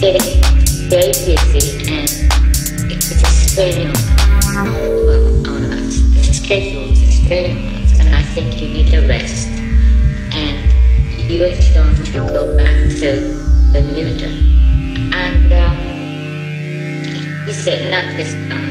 Very busy and well, on us, and I think you need a rest. And you are going to go back to Bermuda. And um, he said, not this time.